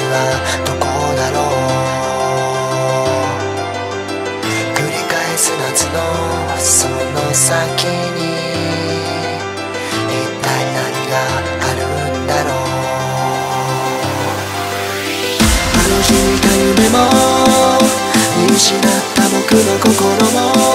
はどこだろう繰り返す夏のその先に一体何があるんだろうあの日見た夢も見失った僕の心も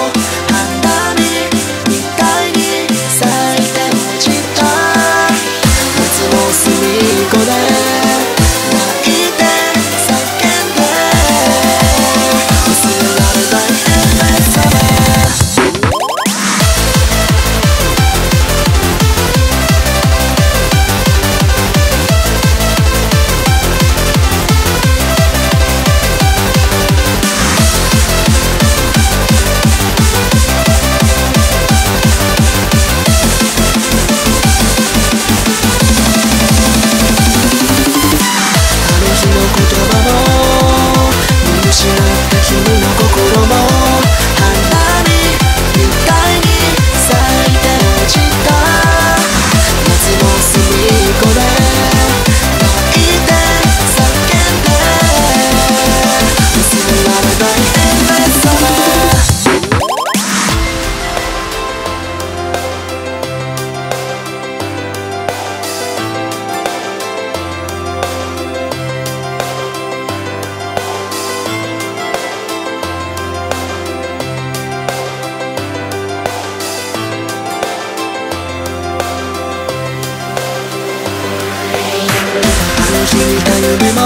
あの日見た夢も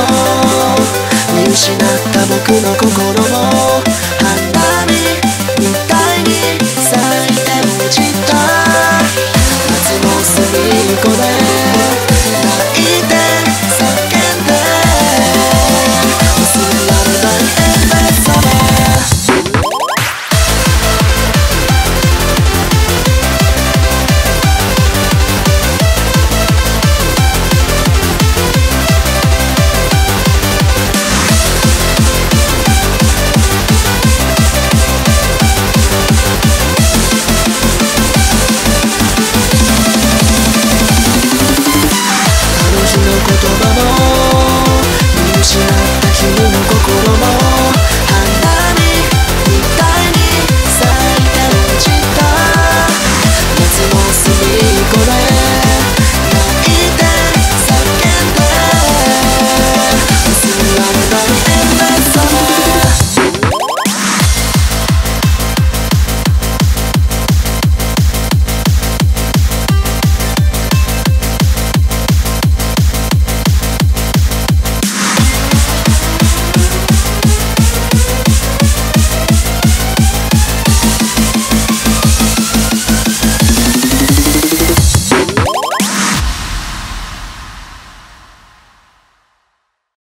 見失った僕の心も